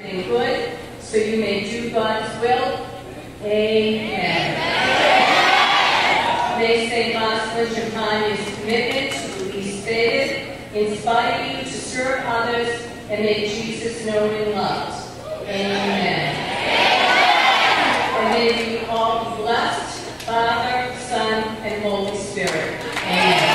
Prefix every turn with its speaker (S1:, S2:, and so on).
S1: everything good, so you may do God's will. Amen. May St. Marcellin Champagnat's commitment to what stated inspire you to serve others and make Jesus known and loved. Amen. And may you all be blessed, Father, Son, and Holy Spirit. Amen.